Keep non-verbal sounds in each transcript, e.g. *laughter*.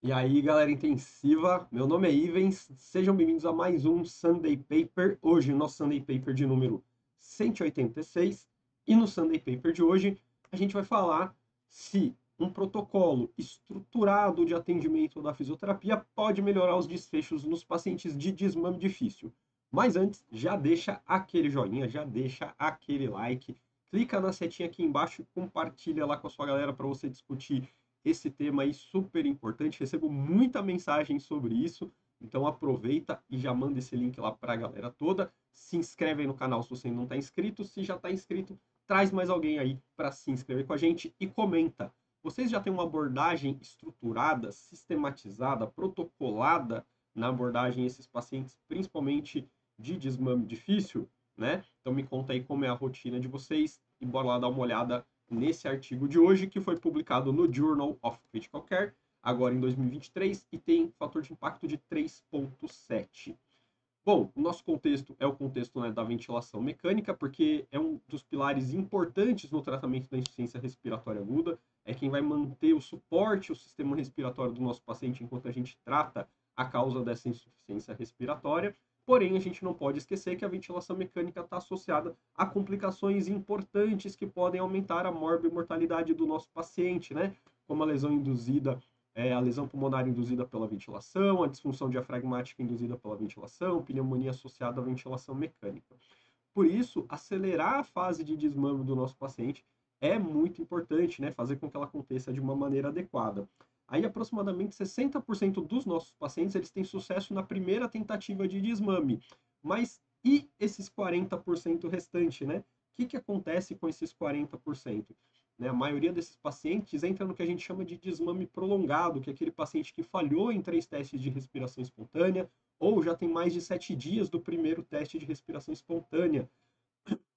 E aí, galera intensiva, meu nome é Ivens, sejam bem-vindos a mais um Sunday Paper. Hoje, nosso Sunday Paper de número 186. E no Sunday Paper de hoje, a gente vai falar se um protocolo estruturado de atendimento da fisioterapia pode melhorar os desfechos nos pacientes de desmame difícil. Mas antes, já deixa aquele joinha, já deixa aquele like, clica na setinha aqui embaixo e compartilha lá com a sua galera para você discutir esse tema aí super importante. Recebo muita mensagem sobre isso, então aproveita e já manda esse link lá para a galera toda. Se inscreve aí no canal se você não está inscrito. Se já está inscrito, traz mais alguém aí para se inscrever com a gente e comenta. Vocês já têm uma abordagem estruturada, sistematizada, protocolada na abordagem esses pacientes, principalmente de desmame difícil, né? Então me conta aí como é a rotina de vocês e bora lá dar uma olhada nesse artigo de hoje, que foi publicado no Journal of Critical Care, agora em 2023, e tem fator de impacto de 3.7. Bom, o nosso contexto é o contexto né, da ventilação mecânica, porque é um dos pilares importantes no tratamento da insuficiência respiratória aguda, é quem vai manter o suporte ao sistema respiratório do nosso paciente enquanto a gente trata a causa dessa insuficiência respiratória. Porém, a gente não pode esquecer que a ventilação mecânica está associada a complicações importantes que podem aumentar a morbimortalidade do nosso paciente, né? Como a lesão induzida, é, a lesão pulmonar induzida pela ventilação, a disfunção diafragmática induzida pela ventilação, pneumonia associada à ventilação mecânica. Por isso, acelerar a fase de desmame do nosso paciente é muito importante, né? Fazer com que ela aconteça de uma maneira adequada. Aí aproximadamente 60% dos nossos pacientes eles têm sucesso na primeira tentativa de desmame. Mas e esses 40% restante, né? O que, que acontece com esses 40%? Né? A maioria desses pacientes entra no que a gente chama de desmame prolongado, que é aquele paciente que falhou em três testes de respiração espontânea ou já tem mais de sete dias do primeiro teste de respiração espontânea.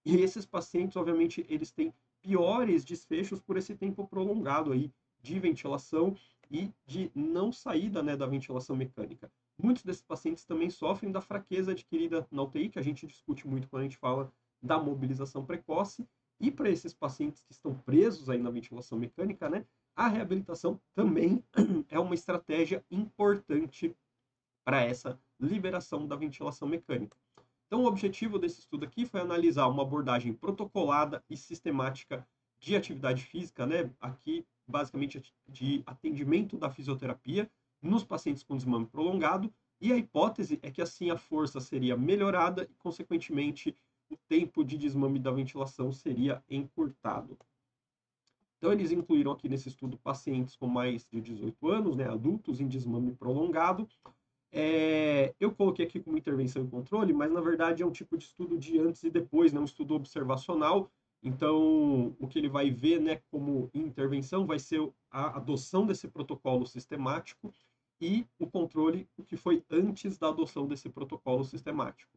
E esses pacientes, obviamente, eles têm piores desfechos por esse tempo prolongado aí de ventilação e de não saída né, da ventilação mecânica. Muitos desses pacientes também sofrem da fraqueza adquirida na UTI, que a gente discute muito quando a gente fala da mobilização precoce. E para esses pacientes que estão presos aí na ventilação mecânica, né, a reabilitação também *clears throat* é uma estratégia importante para essa liberação da ventilação mecânica. Então, o objetivo desse estudo aqui foi analisar uma abordagem protocolada e sistemática de atividade física, né? Aqui basicamente de atendimento da fisioterapia nos pacientes com desmame prolongado, e a hipótese é que assim a força seria melhorada e, consequentemente, o tempo de desmame da ventilação seria encurtado. Então, eles incluíram aqui nesse estudo pacientes com mais de 18 anos, né, adultos em desmame prolongado. É, eu coloquei aqui como intervenção e controle, mas na verdade é um tipo de estudo de antes e depois, né, um estudo observacional então, o que ele vai ver né, como intervenção vai ser a adoção desse protocolo sistemático e o controle, o que foi antes da adoção desse protocolo sistemático.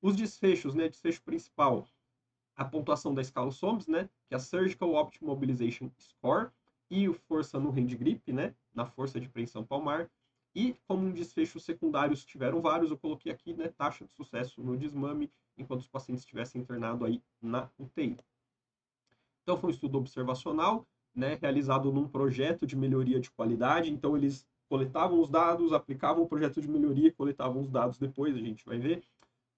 Os desfechos, né, desfecho principal, a pontuação da escala SOMS, né, que é a Surgical Optimal Mobilization Score, e o força no hand grip, né, na força de preensão palmar, e como um desfecho secundários tiveram vários, eu coloquei aqui, né, taxa de sucesso no desmame, enquanto os pacientes estivessem internados aí na UTI. Então, foi um estudo observacional, né, realizado num projeto de melhoria de qualidade. Então, eles coletavam os dados, aplicavam o projeto de melhoria, coletavam os dados depois, a gente vai ver.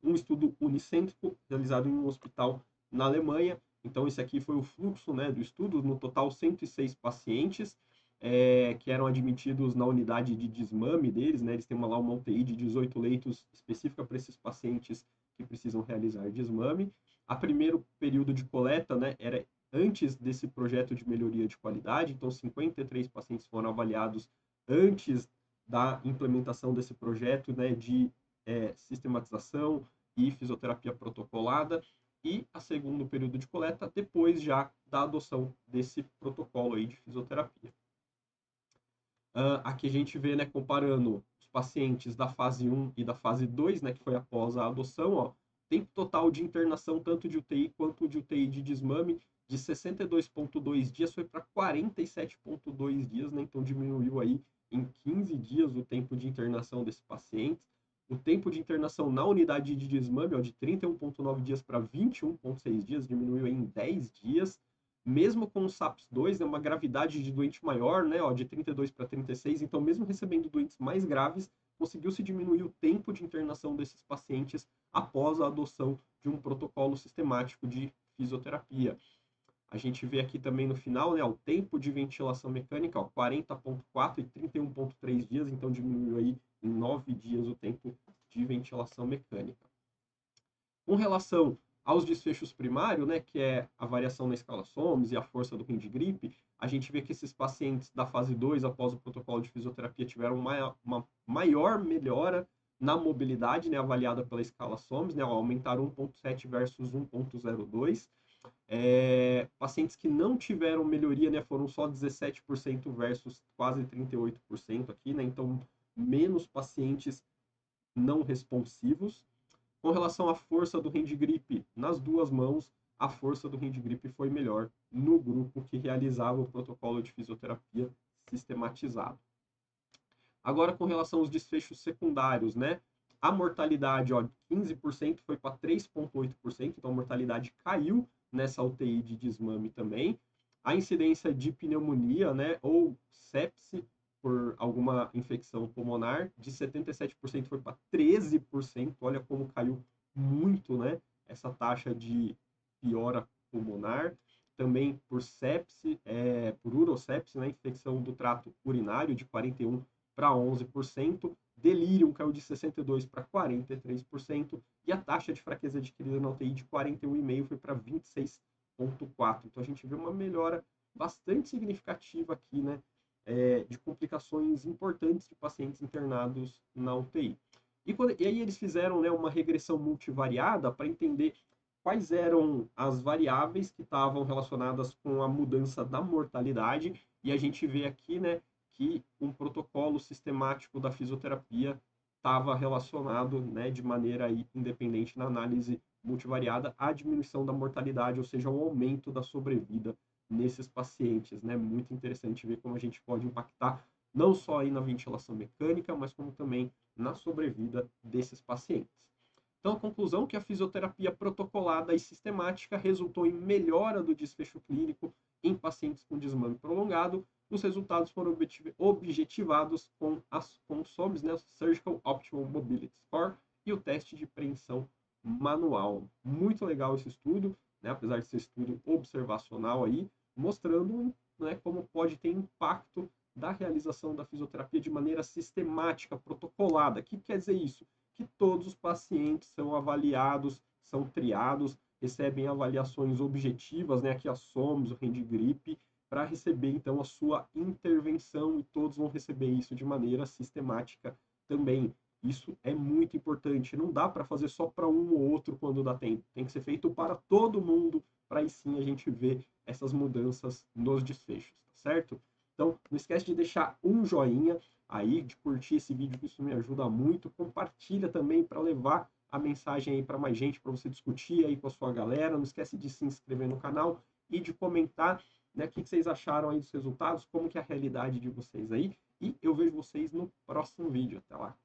Um estudo unicêntrico, realizado em um hospital na Alemanha. Então, esse aqui foi o fluxo né, do estudo, no total 106 pacientes, é, que eram admitidos na unidade de desmame deles, né? Eles têm uma, lá uma UTI de 18 leitos específica para esses pacientes que precisam realizar desmame. A primeiro período de coleta, né, era antes desse projeto de melhoria de qualidade, então 53 pacientes foram avaliados antes da implementação desse projeto né, de é, sistematização e fisioterapia protocolada, e a segundo período de coleta depois já da adoção desse protocolo aí de fisioterapia. Uh, aqui a gente vê, né, comparando os pacientes da fase 1 e da fase 2, né, que foi após a adoção, ó, tempo total de internação tanto de UTI quanto de UTI de desmame de 62,2 dias foi para 47,2 dias, né? Então diminuiu aí em 15 dias o tempo de internação desse paciente. O tempo de internação na unidade de desmame, ó, de 31,9 dias para 21,6 dias, diminuiu em 10 dias. mesmo com o SAPS-2, né, uma gravidade de doente maior, né, ó, de 32 para 36, então mesmo recebendo doentes mais graves, conseguiu-se diminuir o tempo de internação desses pacientes após a adoção de um protocolo sistemático de fisioterapia. A gente vê aqui também no final né, o tempo de ventilação mecânica, 40,4 e 31,3 dias, então diminuiu aí em 9 dias o tempo de ventilação mecânica. Com relação aos desfechos primários, né, que é a variação na escala SOMS e a força do rim de gripe, a gente vê que esses pacientes da fase 2, após o protocolo de fisioterapia, tiveram uma, uma maior melhora na mobilidade, né, avaliada pela escala SOMS, né, aumentaram 1.7 versus 1.02. É, pacientes que não tiveram melhoria, né, foram só 17% versus quase 38% aqui, né, então menos pacientes não responsivos. Com relação à força do hand grip nas duas mãos, a força do hand grip foi melhor no grupo que realizava o protocolo de fisioterapia sistematizado. Agora, com relação aos desfechos secundários, né? A mortalidade, ó, 15% foi para 3,8%, então a mortalidade caiu nessa UTI de desmame também. A incidência de pneumonia, né, ou sepse por alguma infecção pulmonar, de 77% foi para 13%. Olha como caiu muito, né, essa taxa de piora pulmonar. Também por sepse, é, por urosepse, né, infecção do trato urinário, de 41 para 11%. Delírio caiu de 62% para 43%. E a taxa de fraqueza adquirida na UTI de 41,5% foi para 26,4%. Então a gente vê uma melhora bastante significativa aqui, né? É, de complicações importantes de pacientes internados na UTI. E, quando, e aí eles fizeram né, uma regressão multivariada para entender quais eram as variáveis que estavam relacionadas com a mudança da mortalidade. E a gente vê aqui né, que um protocolo sistemático da fisioterapia estava relacionado né, de maneira independente na análise multivariada à diminuição da mortalidade, ou seja, ao aumento da sobrevida nesses pacientes. Né? Muito interessante ver como a gente pode impactar não só aí na ventilação mecânica, mas como também na sobrevida desses pacientes. Então, a conclusão que a fisioterapia protocolada e sistemática resultou em melhora do desfecho clínico em pacientes com desmame prolongado os resultados foram objetivados com as com SOMS, né, Surgical Optimal Mobility Score, e o teste de preensão manual. Muito legal esse estudo, né, apesar de ser estudo observacional aí, mostrando né, como pode ter impacto da realização da fisioterapia de maneira sistemática, protocolada. O que quer dizer isso? Que todos os pacientes são avaliados, são triados, recebem avaliações objetivas, né, aqui a SOMS, o Hand Grip, para receber então a sua intervenção e todos vão receber isso de maneira sistemática também. Isso é muito importante. Não dá para fazer só para um ou outro quando dá tempo. Tem que ser feito para todo mundo, para aí sim a gente ver essas mudanças nos desfechos, tá certo? Então, não esquece de deixar um joinha aí, de curtir esse vídeo, que isso me ajuda muito. Compartilha também para levar a mensagem aí para mais gente, para você discutir aí com a sua galera. Não esquece de se inscrever no canal e de comentar né? O que vocês acharam aí dos resultados? Como que é a realidade de vocês aí? E eu vejo vocês no próximo vídeo. Até lá!